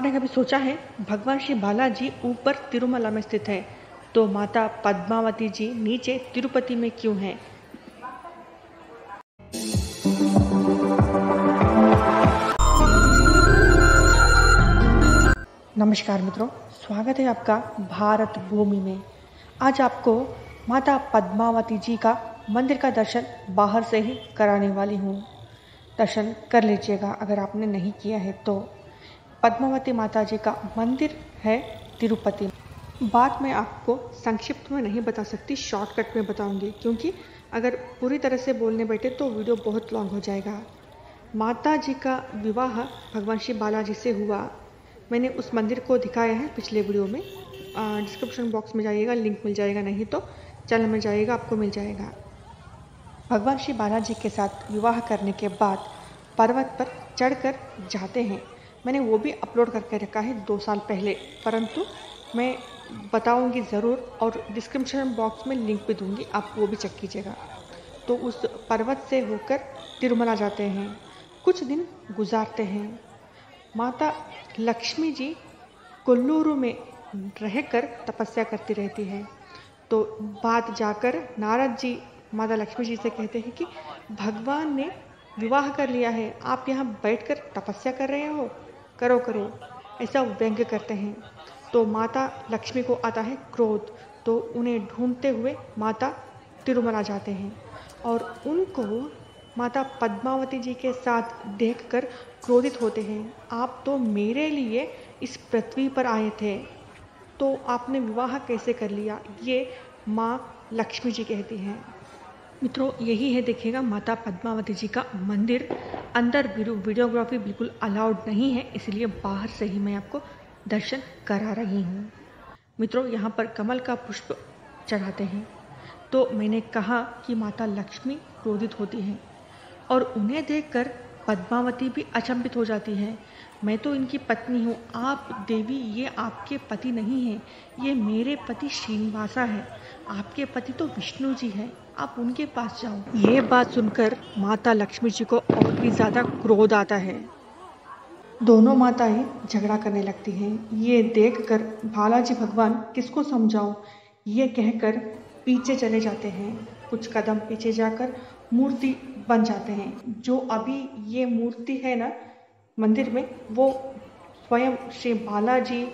आपने कभी सोचा है, भगवान श्री बालाजी ऊपर तिरुमला में स्थित है तो माता पद्मावती जी नीचे तिरुपति में क्यों हैं? नमस्कार मित्रों, स्वागत है आपका भारत भूमि में। आज आपको माता पद्मावती जी का मंदिर का दर्शन बाहर से ही कराने वाली हूँ। दर्शन कर लीजिएगा, अगर आपने नहीं किया है तो। पद्मावती माता जी का मंदिर है तिरुपति। बात मैं आपको संक्षिप्त में नहीं बता सकती शॉर्टकट में बताऊँगी, क्योंकि अगर पूरी तरह से बोलने बैठे तो वीडियो बहुत लॉन्ग हो जाएगा। माता जी का विवाह भगवान श्री बालाजी से हुआ। मैंने उस मंदिर को दिखाया है पिछले वीडियो में। डिस्क्रिप्शन बॉक्स में जाइएगा लिंक मिल जाएगा, नहीं तो चैनल में जाइएगा, आपको मिल जाएगा। भगवान श्री बालाजी के साथ विवाह करने के बाद पर्वत पर चढ़कर जाते हैं। मैंने वो भी अपलोड करके रखा है दो साल पहले, परंतु मैं बताऊँगी ज़रूर और डिस्क्रिप्शन बॉक्स में लिंक भी दूँगी, आप वो भी चेक कीजिएगा। तो उस पर्वत से होकर तिरुमला जाते हैं, कुछ दिन गुजारते हैं। माता लक्ष्मी जी कुल्लूरू में रहकर तपस्या करती रहती है। तो बात जाकर नारद जी, माता लक्ष्मी जी से कहते हैं कि भगवान ने विवाह कर लिया है, आप यहाँ बैठकर तपस्या कर रहे हो? करो करो, ऐसा व्यंग्य करते हैं। तो माता लक्ष्मी को आता है क्रोध तो उन्हें ढूंढते हुए माता तिरुमला जाते हैं। और उनको माता पद्मावती जी के साथ देखकर क्रोधित होते हैं। आप तो मेरे लिए इस पृथ्वी पर आए थे तो आपने विवाह कैसे कर लिया? ये माँ लक्ष्मी जी कहती हैं। मित्रों, यही है देखिएगा माता पद्मावती जी का मंदिर। अंदर वीडियोग्राफी बिल्कुल अलाउड नहीं है, इसलिए बाहर से ही मैं आपको दर्शन करा रही हूँ। मित्रों, यहाँ पर कमल का पुष्प चढ़ाते हैं। तो मैंने कहा कि माता लक्ष्मी क्रोधित होती हैं और उन्हें देखकर पद्मावती भी अचंभित हो जाती है। मैं तो इनकी पत्नी हूँ। आप, देवी, ये आपके पति नहीं हैं। ये मेरे पति श्रीनिवासा है। आपके पति तो विष्णु जी हैं। आप उनके पास जाओ। ये बात सुनकर माता लक्ष्मी जी को और भी ज़्यादा क्रोध आता है। दोनों माताएँ झगड़ा करने लगती हैं। ये देखकर बालाजी भगवान किसको समझाओ ये कहकर पीछे चले जाते हैं। कुछ कदम पीछे जाकर मूर्ति बन जाते हैं। जो अभी ये मूर्ति है ना, मंदिर में, वो स्वयं श्री बालाजी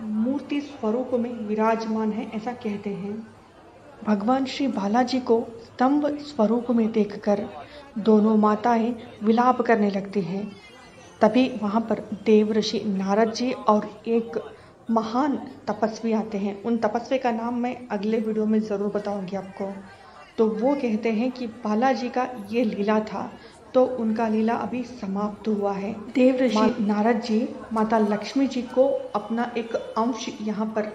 मूर्ति स्वरूप में विराजमान है, ऐसा कहते हैं। भगवान श्री बालाजी को स्तंभ स्वरूप में देखकर दोनों माताएँ विलाप करने लगती हैं। तभी वहाँ पर देव ऋषि नारद जी और एक महान तपस्वी आते हैं। उन तपस्वी का नाम मैं अगले वीडियो में ज़रूर बताऊँगी आपको। तो वो कहते हैं कि बालाजी का ये लीला था। तो उनका लीला अभी समाप्त हुआ है। देव ऋषि नारद जी माता लक्ष्मी जी को अपना एक अंश यहाँ पर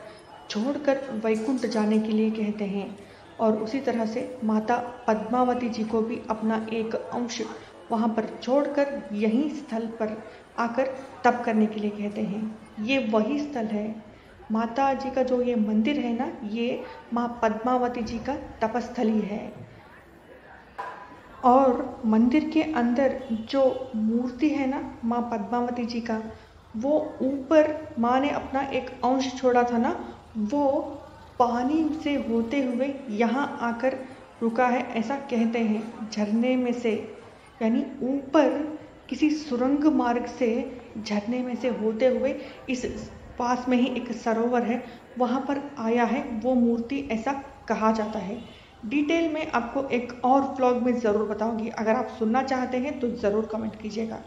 छोड़कर वैकुंठ जाने के लिए कहते हैं। और उसी तरह से माता पद्मावती जी को भी अपना एक अंश वहाँ पर छोड़कर यही स्थल पर आकर तप करने के लिए कहते हैं। ये वही स्थल है माता जी का जो ये मंदिर है ना, ये माँ पद्मावती जी का तपस्थली है। और मंदिर के अंदर जो मूर्ति है ना, माँ पद्मावती जी का, वो ऊपर माँ ने अपना एक अंश छोड़ा था ना, वो पानी से होते हुए यहाँ आकर रुका है, ऐसा कहते हैं झरने में से। यानी ऊपर किसी सुरंग मार्ग से झरने में से होते हुए इस पास में ही एक सरोवर है, वहाँ पर आया है, वो मूर्ति ऐसा कहा जाता है। डिटेल में आपको एक और व्लॉग में ज़रूर बताऊँगी। अगर आप सुनना चाहते हैं तो ज़रूर कमेंट कीजिएगा।